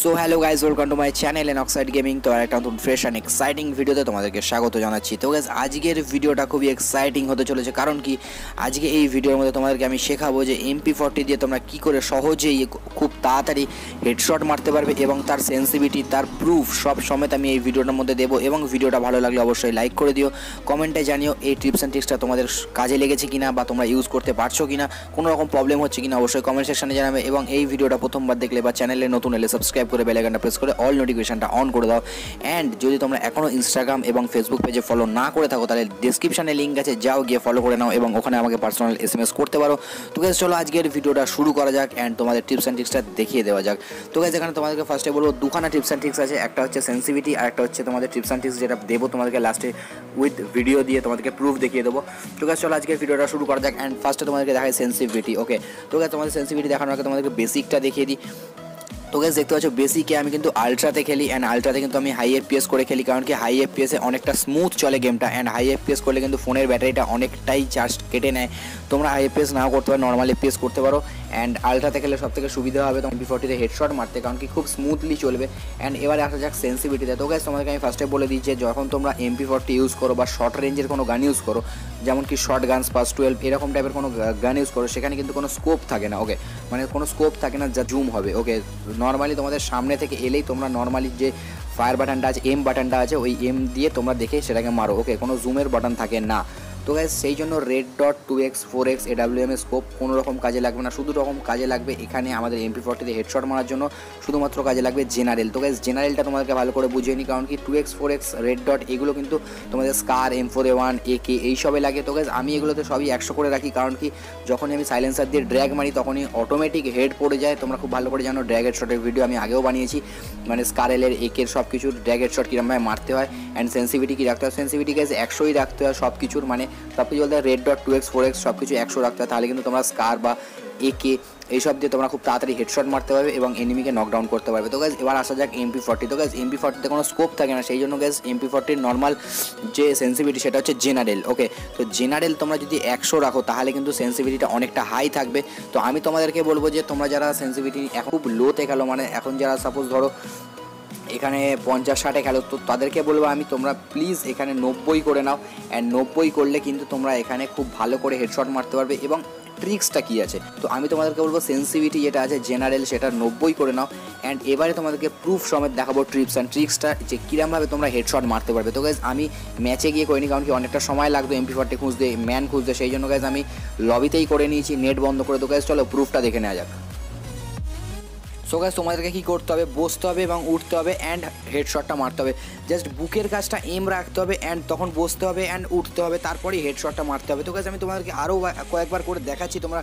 So hello guys welcome to my channel N oxide gaming তো একটা নতুন fresh and exciting ভিডিওতে তোমাদেরকে স্বাগত জানাচ্ছি। তো গাইজ আজকের ভিডিওটা খুবই এক্সাইটিং হতে চলেছে। কারণ কি, আজকে এই ভিডিওর মধ্যে তোমাদেরকে আমি শেখাবো যে এমপি ফর্টি দিয়ে তোমরা কী করে সহজেই খুব তাড়াতাড়ি হেডশট মারতে পারবে এবং তার সেন্সিভিটি তার প্রুফ সব সমেত আমি এই ভিডিওটার মধ্যে দেবো এবং ভিডিওটা ভালো লাগলে অবশ্যই লাইক করে দিও। কমেন্টে জানিও এই টিপস অ্যান্ড ট্রিক্সটা তোমাদের কাজে লেগেছে কিনা বা তোমরা ইউজ করতে পারছ কিনা, কোনো রকম প্রবলেম হচ্ছে কিনা অবশ্যই কমেন্ট সেকশনে জানাবে এবং এই ভিডিওটা প্রথমবার দেখলে বা চ্যানেলে নতুন এলে সাবস্ক্রাইব করে বেলাইকানটা প্রেস করে অল নোটিফিকেশনটা অন করে দাও। অ্যান্ড যদি তোমরা এখনও ইনস্টাগ্রাম এবং ফেসবুক পেজে ফলো না করে থাকো, তাহলে ডিসক্রিপশনে লিঙ্ক আছে, যাও গিয়ে ফলো করে নাও এবং ওখানে আমাকে পার্সোনাল এস এম এস করতে পারো। তো গাইজ চলো আজকের ভিডিওটা শুরু করা যাক অ্যান্ড তোমাদের টিপস অ্যান্ড ট্রিক্সটা দেখিয়ে দেওয়া যাক। তো গাইজ এখানে তোমাদেরকে ফার্স্টে বলব, দুখানা টিপস অ্যান্ড ট্রিক্স আছে। একটা হচ্ছে সেন্সিভিটি আর একটা হচ্ছে তোমাদের টিপস অ্যান্ড ট্রিক্স যেটা দেবো তোমাদেরকে লাস্টে উইথ ভিডিও দিয়ে তোমাদেরকে প্রুফ দেখিয়ে দেবো। তো গাইজ চলো আজকের ভিডিওটা শুরু করা যাক অ্যান্ড ফার্স্টে তোমাদেরকে দেখায় সেন্সিভিটি ওকে তো গাইজ তোমাদের সেন্সিভিটি দেখানোর আগে তোমাদেরকে বেসিকটা দেখিয়ে দিই। তো গাইজ দেখতে পাচ্ছ বেসিকে আমি কিন্তু আলট্রাতে খেলি অ্যান্ড আলট্রাতে কিন্তু আমি হাই এফপিএস করে খেলি, কারণ কি হাই এফপিএসে অনেকটা স্মুথ চলে গেমটা অ্যান্ড হাই এফপিএস করলে কিন্তু ফোনের ব্যাটারিটা অনেকটাই চার্জ কেটে নেয়। তোমরা হাই এফপিএস নাও করতে পারো নর্মাল এফপিএস করতে পারো। অ্যান্ড আলট্রাতে খেলে সব থেকে সুবিধা হবে তোমার এমপি ফোর্টিতে হেডশট মারতে, কারণ কি খুব স্মুথলি চলবে। অ্যান্ড এবারে আসা যাক সেন্সিভিটিতে তো। গাইজ তোমাদেরকে আমি ফার্স্টে বলে দিই যে যখন তোমরা এমপি ফোর্টি ইউজ করো বা শর্ট রেঞ্জের কোনো গান ইউজ করো, যেমন কি শর্ট গান পাস টুয়েলভ এরকম টাইপের কোনো গান ইউজ করো, সেখানে কিন্তু কোনো স্কোপ থাকে না ওকে মানে কোনো স্কোপ থাকে না, যা জুম হবে ওকে নর্মালি তোমাদের সামনে থেকে এলেই তোমরা নর্মালি যে ফায়ার বাটনটা আছে এম বাটনটা আছে, ওই এম দিয়ে তোমরা দেখে সেটাকে মারো ওকে কোনো জুমের বাটন থাকে না। তো গাইজ সেই জন্য red dot two X four X AWM scope কোনো রকম কাজে লাগবে না। শুধু রকম কাজে লাগবে এখানে আমাদের এমপি ফোরটিতে হেডশট মারার জন্য, শুধুমাত্র কাজে লাগবে জেনারেল তো গাইজ জেনারেলটা তোমাদেরকে ভালো করে বুঝিয়ে নিই, কারণ কি two X four X red dot এগুলো কিন্তু তোমাদের SCAR M four A one A K এইসবে লাগে। তো গাইজ আমি এগুলোতে সবই একশো করে রাখি, কারণ কি যখনই আমি সাইলেন্সার দিয়ে ড্র্যাগ মারি, তখনই অটোমেটিক হেড পড়ে যায়। তোমরা খুব ভালো করে জানো ড্র্যাগ হেড শটের ভিডিও আমি আগেও বানিয়েছি। মানে স্কারেলের একের সব কিছুর ড্র্যাগ হেড শট কীরকমভাবে মারতে হয় অ্যান্ড সেন্সিভিটি কী রাখতে হয়? সেন্সিভিটি গাইজ একশোই রাখতে হয় সব কিছুর মানে কিছু বলতে red dot two X four X সব কিছু একশো রাখতে হয়, তাহলে কিন্তু তোমরা স্কার বা এ একে এইসব দিয়ে তোমরা খুব তাড়াতাড়ি হেডশট মারতে পারবে এবং এনিমিকে নকডাউন করতে পারবে। তো গাইজ এবার আসা যাক এমপি ফর্টি তো গাইজ এমপি ফর্টিতে কোনো স্কোপ থাকে না, সেই জন্য গাইজ এমপি ফর্টির নর্মাল যে সেন্সিভিটি সেটা হচ্ছে জেনারেল ওকে তো জেনারেল তোমরা যদি একশো রাখো, তাহলে কিন্তু সেন্সিভিটিটা অনেকটা হাই থাকবে। তো আমি তোমাদেরকে বলব যে তোমরা যারা সেন্সিভিটি এখন খুব লোতে গেলো মানে এখন যারা সাপোজ ধরো এখানে পঞ্চাশ, ষাটে খেলো তো তাদেরকে বলব আমি, তোমরা প্লিজ এখানে নব্বই করে নাও। অ্যান্ড নব্বই করলে কিন্তু তোমরা এখানে খুব ভালো করে হেডশট মারতে পারবে এবং ট্রিক্সটা কী আছে? তো আমি তোমাদেরকে বলব সেন্সিভিটি যেটা আছে জেনারেল সেটা নব্বই করে নাও। অ্যান্ড এবারে তোমাদেরকে প্রুফ সমেত দেখাবো ট্রিপস অ্যান্ড ট্রিক্সটা যে কীরমভাবে তোমরা হেডশট মারতে পারবে। তো গাইজ আমি ম্যাচে গিয়ে করিনি, কারণ কি অনেকটা সময় লাগতো এমপি ফোরটি খুঁজতে ম্যান খুঁজতে, সেই জন্য গাইজ আমি লবিতেই করে নিয়েছি নেট বন্ধ করে। তো গাইজ চলো প্রুফটা দেখে নেওয়া যাক। সো গাইজ তোমাদেরকে কী করতে হবে? বসতে হবে এবং উঠতে হবে অ্যান্ড হেডশটটা মারতে হবে। জাস্ট বুকের কাজটা এম রাখতে হবে অ্যান্ড তখন বসতে হবে অ্যান্ড উঠতে হবে, তারপরেই হেডশটটা মারতে হবে। তো গাইজ আমি তোমাদেরকে আরও কয়েকবার করে দেখাচ্ছি, তোমরা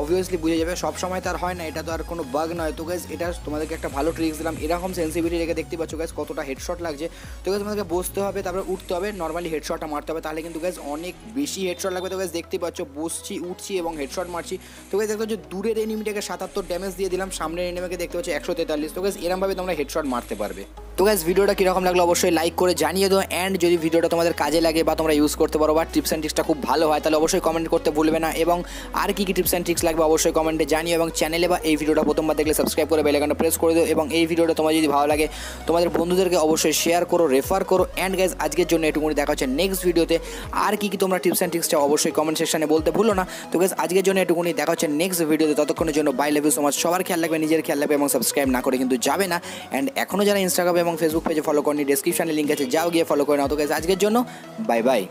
অবভিয়াসলি বুঝে যাবে সব সময় তার হয় না, এটা তো আর কোনো বাগ নয়। তো গাইজ এটা তোমাদেরকে একটা ভালো ট্রিক্স দিলাম। এরকম সেন্সিভিটি রেখে দেখতে পাচ্ছ গাইজ কতটা হেডশট লাগছে। তো গাইজ তোমাদেরকে বসতে হবে, তারপরে উঠতে হবে নর্মালি হেডশটটা মারতে হবে, তাহলে কিন্তু গাইজ অনেক বেশি হেডশট লাগবে। তো গাইজ দেখতে পাচ্ছ, বসছি, উঠছি এবং হেডশট মারছি। তো গাইজ দেখতে পাচ্ছ, দূরের এনিমিটাকে সাতাত্তর ড্যামেজ দিয়ে দিলাম, সামনের এনিমিকে দেখতে পাচ্ছ একশো তেতাল্লিশ। তো গাইজ এরমভাবে তোমরা হেডশট মারতে পারবে। তো গাইজ ভিডিওটা কীরকম লাগল অবশ্যই লাইক করে জানিয়ে দাও অ্যান্ড যদি ভিডিওটা তোমাদের কাজে লাগে বা তোমরা ইউজ করতে পারো বা টিপস অ্যান্ড ট্রিক্সটা খুব ভালো হয়, তাহলে অবশ্যই কমেন্ট করতে ভুলবে না, এবং আর কী কী টিপস অ্যান্ড ট্রিক্স লাগবে অবশ্যই কমেন্টে জানিও, এবং চ্যানেলে বা এই ভিডিওটা প্রথমবার দেখলে সাবস্ক্রাইব করে বেলাইকনটা প্রেস করে দিও, এবং এই ভিডিওটা তোমার যদি ভালো লাগে, তোমাদের বন্ধুদেরকে অবশ্যই শেয়ার করো রেফার করো অ্যান্ড গাইজ আজকের জন্য এটুকুনি, দেখা হচ্ছে নেক্সট ভিডিওতে। আর কী কী তোমরা টিপস অ্যান্ড ট্রিক্সটা অবশ্যই কমেন্ট সেকশনে বলতে ভুলো না। তো গাইজ আজকের জন্য এটুকুনি, দেখা হচ্ছে নেক্সট ভিডিওতে, ততক্ষণের জন্য bye love you so much সবার খেয়াল রাখবে, নিজের খেয়াল রাখবে, এবং সাবস্ক্রাইব না করে কিন্তু যাবে না। অ্যান্ড এখনও যারা ইনস্টাগ্রাম এবং ফেসবুক পেজে ফলো করনি ডিসক্রিপশনে লিঙ্ক আছে, যাও গিয়ে ফলো করে নাও। তো গাইজ আজকের জন্য বাই বাই